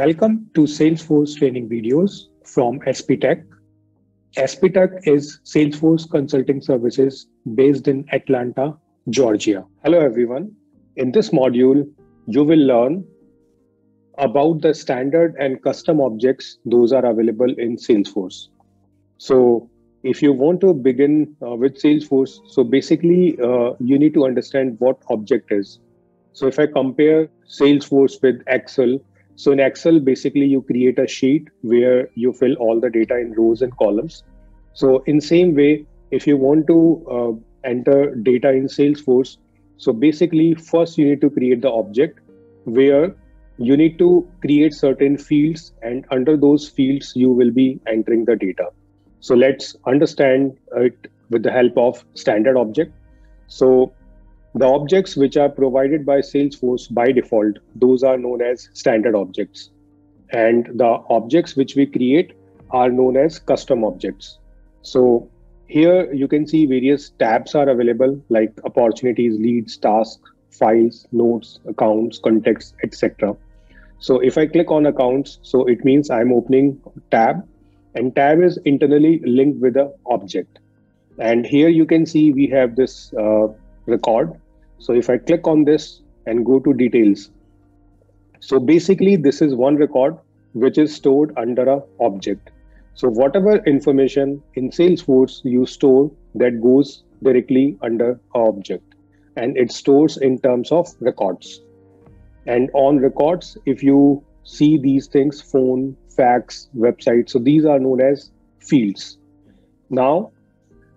Welcome to Salesforce training videos from SP Tech. SP Tech is Salesforce consulting services based in Atlanta, Georgia. Hello, everyone. In this module, you will learn about the standard and custom objects those are available in Salesforce. So if you want to begin uh, with Salesforce, so basically uh, you need to understand what object is. So if I compare Salesforce with Excel, so in Excel, basically you create a sheet where you fill all the data in rows and columns. So in same way, if you want to uh, enter data in Salesforce, so basically first you need to create the object where you need to create certain fields and under those fields you will be entering the data. So let's understand it with the help of standard object. So the objects which are provided by Salesforce by default, those are known as standard objects. And the objects which we create are known as custom objects. So here you can see various tabs are available like opportunities, leads, tasks, files, notes, accounts, contacts, etc. So if I click on accounts, so it means I'm opening tab and tab is internally linked with the object. And here you can see we have this uh, record. So if I click on this and go to details, so basically this is one record which is stored under a object. So whatever information in Salesforce you store that goes directly under a object and it stores in terms of records. And on records, if you see these things, phone, fax, website, so these are known as fields. Now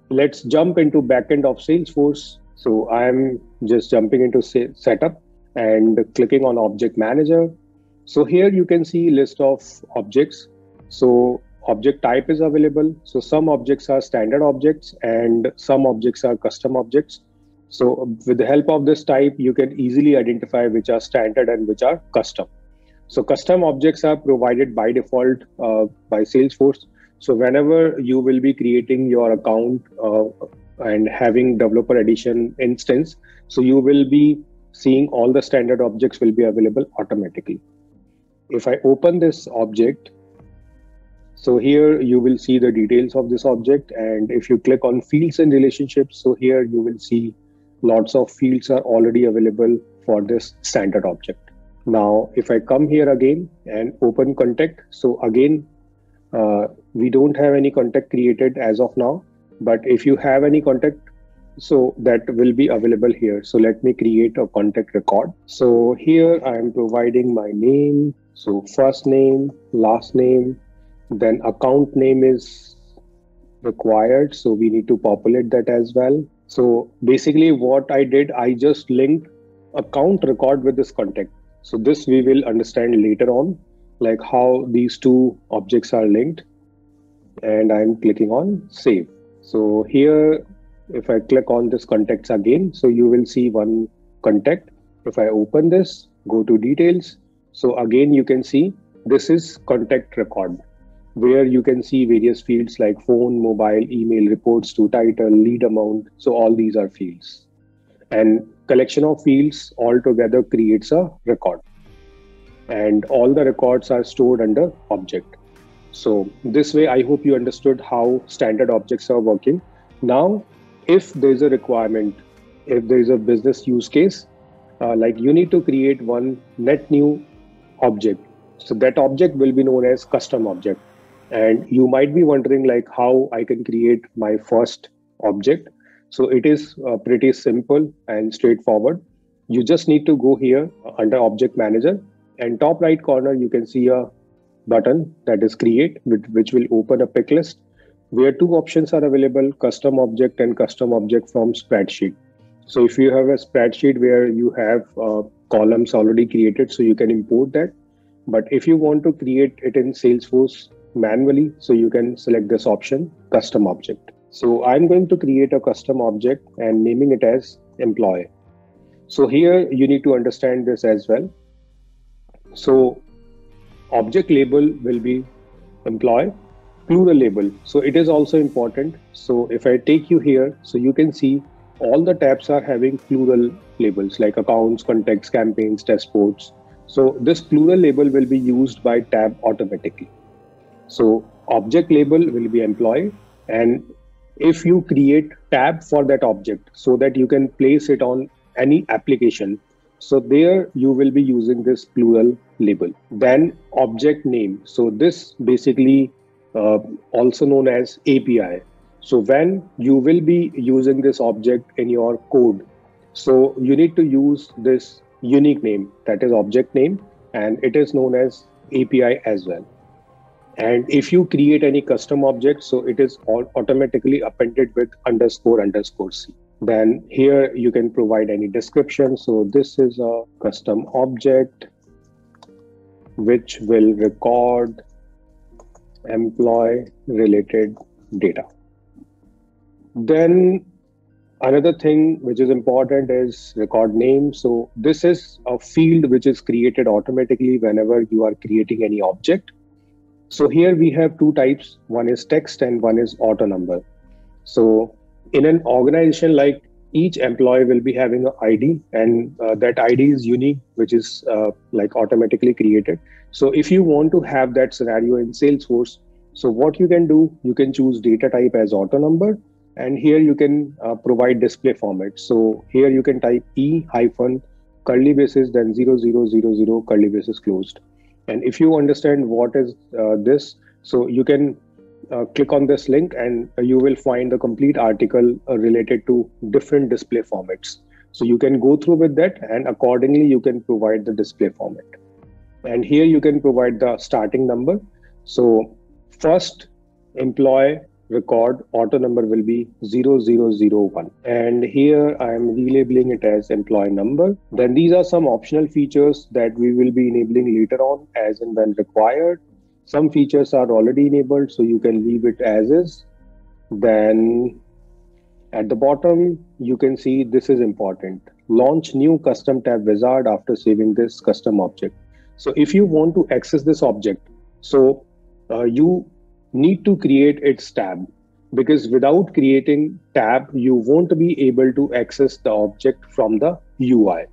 let's jump into backend of Salesforce so I'm just jumping into setup and clicking on object manager. So here you can see list of objects. So object type is available. So some objects are standard objects and some objects are custom objects. So with the help of this type, you can easily identify which are standard and which are custom. So custom objects are provided by default uh, by Salesforce. So whenever you will be creating your account uh, and having developer edition instance so you will be seeing all the standard objects will be available automatically. If i open this object so here you will see the details of this object and if you click on fields and relationships so here you will see lots of fields are already available for this standard object. Now if i come here again and open contact so again uh, we don't have any contact created as of now but if you have any contact so that will be available here. So let me create a contact record. So here i am providing my name so first name last name then account name is required. So we need to populate that as well. So basically what i did i just linked account record with this contact. So this we will understand later on like how these two objects are linked. And i'm clicking on save so here, if I click on this contacts again, so you will see one contact. If I open this, go to details. So again, you can see this is contact record where you can see various fields like phone, mobile, email, reports to title, lead amount. So all these are fields. And collection of fields all together creates a record. And all the records are stored under object. So this way, I hope you understood how standard objects are working. Now, if there's a requirement, if there is a business use case, uh, like you need to create one net new object. So that object will be known as custom object. And you might be wondering like how I can create my first object. So it is uh, pretty simple and straightforward. You just need to go here under object manager and top right corner, you can see a button that is create which will open a pick list where two options are available custom object and custom object from spreadsheet. So if you have a spreadsheet where you have uh, columns already created so you can import that. But if you want to create it in salesforce manually so you can select this option custom object. So i'm going to create a custom object and naming it as employee. So here you need to understand this as well. So object label will be employee plural label. So it is also important. So if i take you here so you can see all the tabs are having plural labels like accounts contacts campaigns test dashboards So this plural label will be used by tab automatically. So object label will be employed. And if you create tab for that object so that you can place it on any application so there you will be using this plural label. Then object name. So this basically uh, also known as api so when you will be using this object in your code so you need to use this unique name that is object name and it is known as api as well. And if you create any custom object, so it is all automatically appended with underscore underscore C. Then here you can provide any description. So this is a custom object which will record employee related data. Then another thing which is important is record name. So this is a field which is created automatically whenever you are creating any object so here we have two types. One is text and one is auto number. So in an organization like each employee will be having an ID and uh, that ID is unique, which is uh, like automatically created. So if you want to have that scenario in Salesforce, so what you can do, you can choose data type as auto number and here you can uh, provide display format. So here you can type E hyphen curly braces then 0000 curly braces closed. And if you understand what is uh, this, so you can uh, click on this link and you will find the complete article uh, related to different display formats. So you can go through with that and accordingly you can provide the display format. And here you can provide the starting number. So first employee record auto number will be 0001 and here i am relabeling it as employee number then these are some optional features that we will be enabling later on as and when required some features are already enabled so you can leave it as is then at the bottom you can see this is important launch new custom tab wizard after saving this custom object so if you want to access this object so uh, you need to create its tab because without creating tab, you won't be able to access the object from the UI,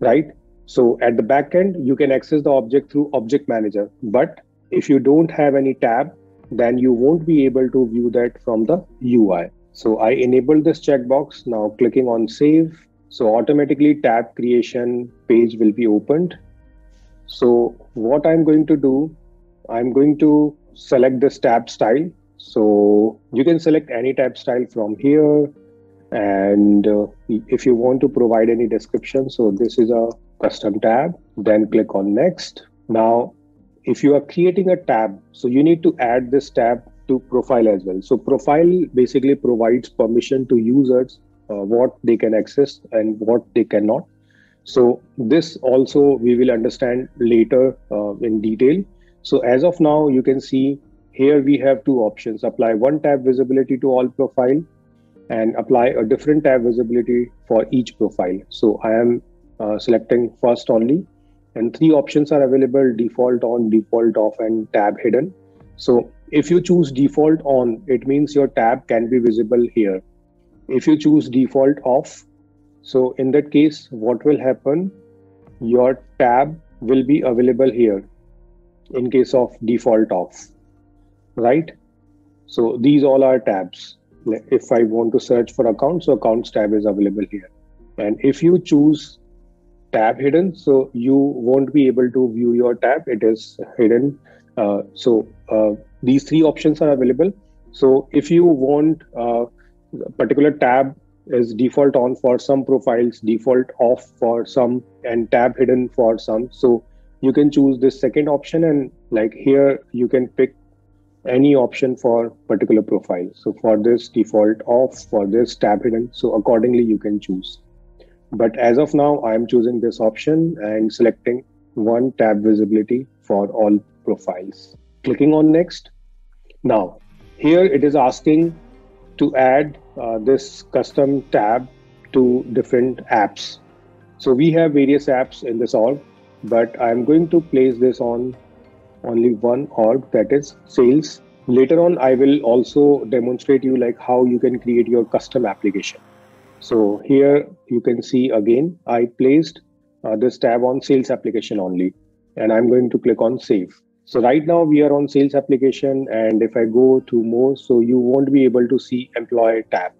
right? So at the backend, you can access the object through object manager. But if you don't have any tab, then you won't be able to view that from the UI. So I enabled this checkbox. Now clicking on save. So automatically tab creation page will be opened. So what I'm going to do, I'm going to select this tab style. So you can select any tab style from here. And uh, if you want to provide any description, so this is a custom tab, then click on next. Now, if you are creating a tab, so you need to add this tab to profile as well. So profile basically provides permission to users uh, what they can access and what they cannot. So this also we will understand later uh, in detail. So as of now, you can see here we have two options, apply one tab visibility to all profile and apply a different tab visibility for each profile. So I am uh, selecting first only and three options are available, default on, default off and tab hidden. So if you choose default on, it means your tab can be visible here. If you choose default off, so in that case, what will happen? Your tab will be available here in case of default off, right? So these all are tabs. If I want to search for accounts, so accounts tab is available here. And if you choose tab hidden, so you won't be able to view your tab. It is hidden. Uh, so uh, these three options are available. So if you want uh, a particular tab is default on for some profiles, default off for some, and tab hidden for some. So you can choose this second option and like here you can pick any option for particular profile so for this default off for this tab hidden so accordingly you can choose but as of now i'm choosing this option and selecting one tab visibility for all profiles clicking on next now here it is asking to add uh, this custom tab to different apps so we have various apps in this org but I'm going to place this on only one org that is sales. Later on, I will also demonstrate you like how you can create your custom application. So here you can see again, I placed uh, this tab on sales application only. And I'm going to click on save. So right now we are on sales application. And if I go to more, so you won't be able to see employee tab,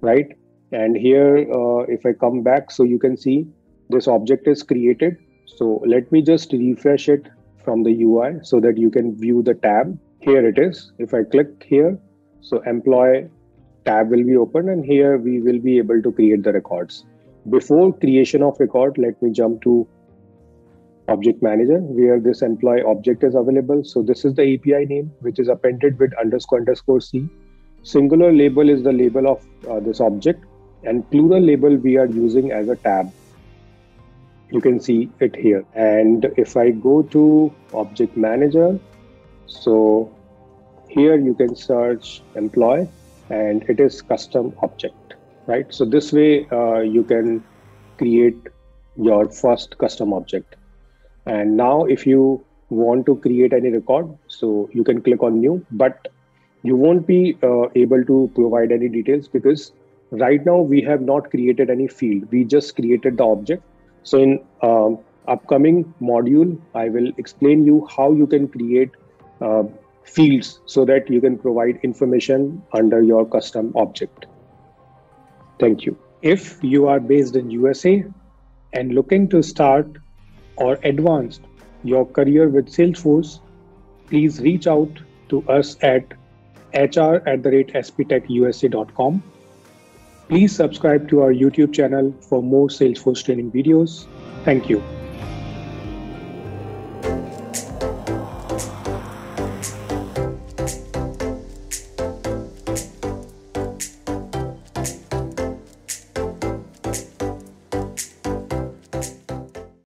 right? And here, uh, if I come back, so you can see this object is created. So let me just refresh it from the UI so that you can view the tab. Here it is. If I click here, so employee tab will be open and here we will be able to create the records. Before creation of record, let me jump to object manager where this employee object is available. So this is the API name, which is appended with underscore underscore C. Singular label is the label of uh, this object and plural label we are using as a tab. You can see it here. And if I go to object manager, so here you can search employee and it is custom object, right? So this way uh, you can create your first custom object. And now if you want to create any record, so you can click on new, but you won't be uh, able to provide any details because right now we have not created any field. We just created the object. So in uh, upcoming module, I will explain you how you can create uh, fields so that you can provide information under your custom object. Thank you. If you are based in USA and looking to start or advance your career with Salesforce, please reach out to us at hr at the rate sptechusa.com. Please subscribe to our YouTube channel for more Salesforce training videos. Thank you.